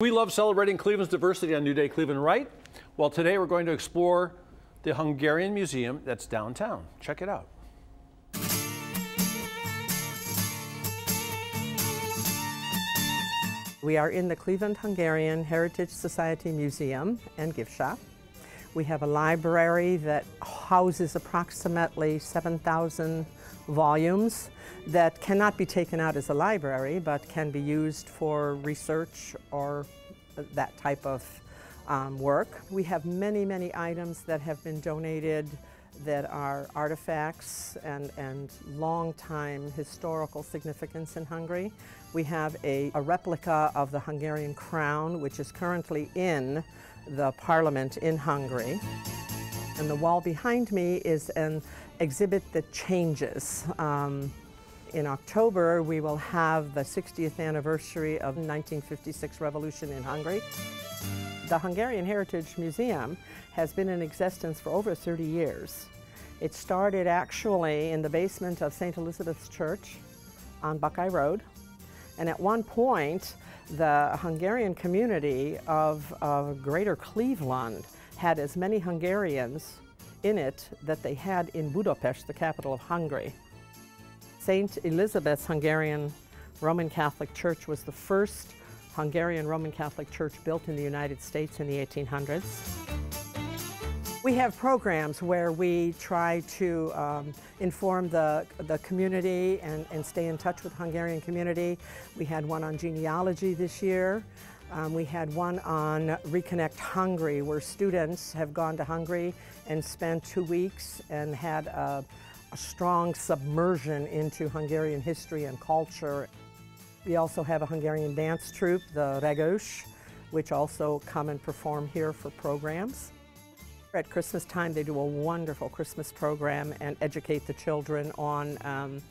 We love celebrating Cleveland's diversity on New Day Cleveland, right? Well, today we're going to explore the Hungarian Museum that's downtown. Check it out. We are in the Cleveland Hungarian Heritage Society Museum and gift shop. We have a library that houses approximately 7,000 volumes that cannot be taken out as a library but can be used for research or that type of um, work. We have many, many items that have been donated that are artifacts and, and long time historical significance in Hungary. We have a, a replica of the Hungarian crown, which is currently in the parliament in Hungary. And the wall behind me is an exhibit that changes. Um, in October, we will have the 60th anniversary of 1956 revolution in Hungary. The Hungarian Heritage Museum has been in existence for over 30 years. It started actually in the basement of St. Elizabeth's Church on Buckeye Road. And at one point, the Hungarian community of, of Greater Cleveland had as many Hungarians in it that they had in Budapest, the capital of Hungary. St. Elizabeth's Hungarian Roman Catholic Church was the first Hungarian Roman Catholic Church built in the United States in the 1800s. We have programs where we try to um, inform the, the community and, and stay in touch with Hungarian community. We had one on genealogy this year. Um, we had one on Reconnect Hungary, where students have gone to Hungary and spent two weeks and had a, a strong submersion into Hungarian history and culture. We also have a Hungarian dance troupe, the Regos, which also come and perform here for programs. At Christmas time, they do a wonderful Christmas program and educate the children on um,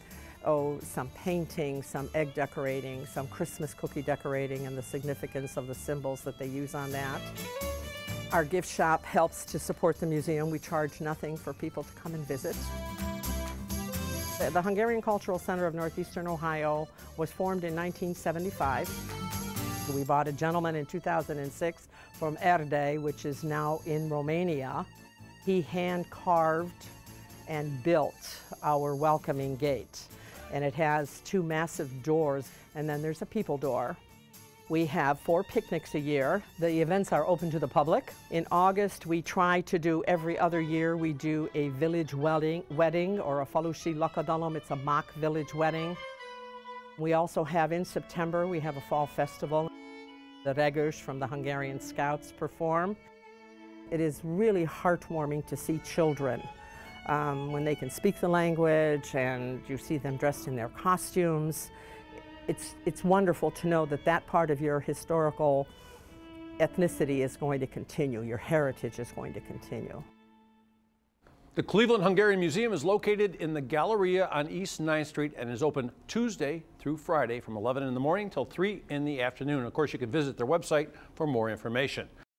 oh, some painting, some egg decorating, some Christmas cookie decorating, and the significance of the symbols that they use on that. Our gift shop helps to support the museum. We charge nothing for people to come and visit. The Hungarian Cultural Center of Northeastern Ohio was formed in 1975. We bought a gentleman in 2006 from Erdély, which is now in Romania. He hand carved and built our welcoming gate and it has two massive doors, and then there's a people door. We have four picnics a year. The events are open to the public. In August, we try to do every other year, we do a village wedding, wedding or a falusi lakodalom. It's a mock village wedding. We also have in September, we have a fall festival. The Regos from the Hungarian Scouts perform. It is really heartwarming to see children um, when they can speak the language and you see them dressed in their costumes. It's, it's wonderful to know that that part of your historical ethnicity is going to continue, your heritage is going to continue. The Cleveland Hungarian Museum is located in the Galleria on East 9th Street and is open Tuesday through Friday from 11 in the morning till 3 in the afternoon. Of course, you can visit their website for more information.